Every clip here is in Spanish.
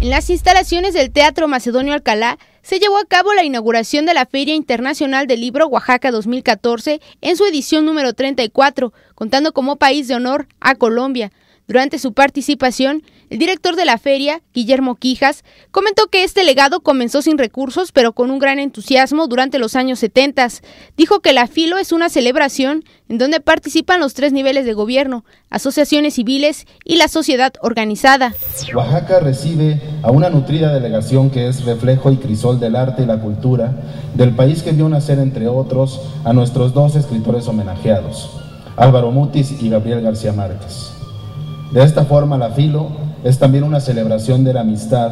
En las instalaciones del Teatro Macedonio Alcalá se llevó a cabo la inauguración de la Feria Internacional del Libro Oaxaca 2014 en su edición número 34, contando como país de honor a Colombia. Durante su participación, el director de la feria, Guillermo Quijas, comentó que este legado comenzó sin recursos, pero con un gran entusiasmo durante los años 70. Dijo que la Filo es una celebración en donde participan los tres niveles de gobierno, asociaciones civiles y la sociedad organizada. Oaxaca recibe a una nutrida delegación que es reflejo y crisol del arte y la cultura del país que vio nacer, entre otros, a nuestros dos escritores homenajeados, Álvaro Mutis y Gabriel García Márquez. De esta forma, la Filo es también una celebración de la amistad,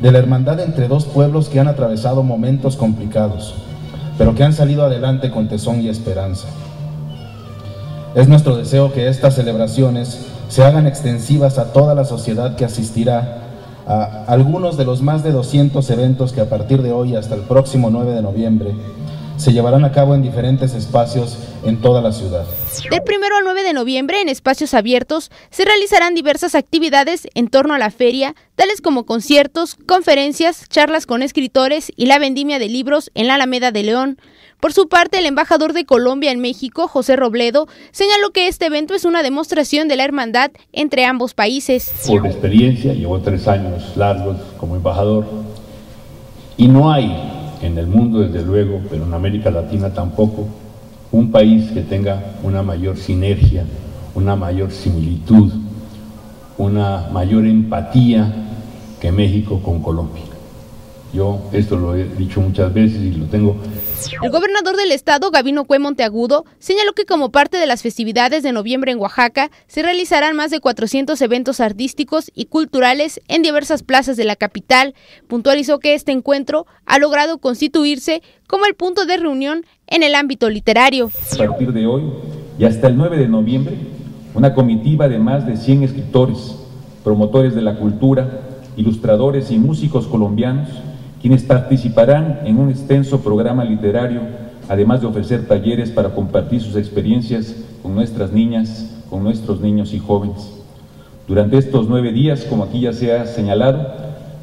de la hermandad entre dos pueblos que han atravesado momentos complicados, pero que han salido adelante con tesón y esperanza. Es nuestro deseo que estas celebraciones se hagan extensivas a toda la sociedad que asistirá a algunos de los más de 200 eventos que a partir de hoy hasta el próximo 9 de noviembre se llevarán a cabo en diferentes espacios en toda la ciudad. Del 1 al 9 de noviembre, en espacios abiertos, se realizarán diversas actividades en torno a la feria, tales como conciertos, conferencias, charlas con escritores y la vendimia de libros en la Alameda de León. Por su parte, el embajador de Colombia en México, José Robledo, señaló que este evento es una demostración de la hermandad entre ambos países. Por experiencia, llevo tres años largos como embajador y no hay en el mundo desde luego, pero en América Latina tampoco, un país que tenga una mayor sinergia, una mayor similitud, una mayor empatía que México con Colombia. Yo esto lo he dicho muchas veces y lo tengo. El gobernador del estado, Gabino Cue Monteagudo, señaló que como parte de las festividades de noviembre en Oaxaca, se realizarán más de 400 eventos artísticos y culturales en diversas plazas de la capital. Puntualizó que este encuentro ha logrado constituirse como el punto de reunión en el ámbito literario. A partir de hoy y hasta el 9 de noviembre, una comitiva de más de 100 escritores, promotores de la cultura, ilustradores y músicos colombianos quienes participarán en un extenso programa literario, además de ofrecer talleres para compartir sus experiencias con nuestras niñas, con nuestros niños y jóvenes. Durante estos nueve días, como aquí ya se ha señalado,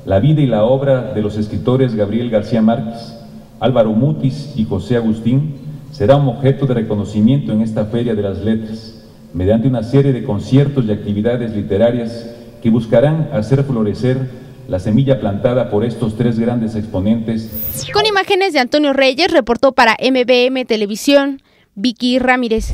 la vida y la obra de los escritores Gabriel García Márquez, Álvaro Mutis y José Agustín será un objeto de reconocimiento en esta Feria de las Letras, mediante una serie de conciertos y actividades literarias que buscarán hacer florecer la semilla plantada por estos tres grandes exponentes. Con imágenes de Antonio Reyes, reportó para MBM Televisión, Vicky Ramírez.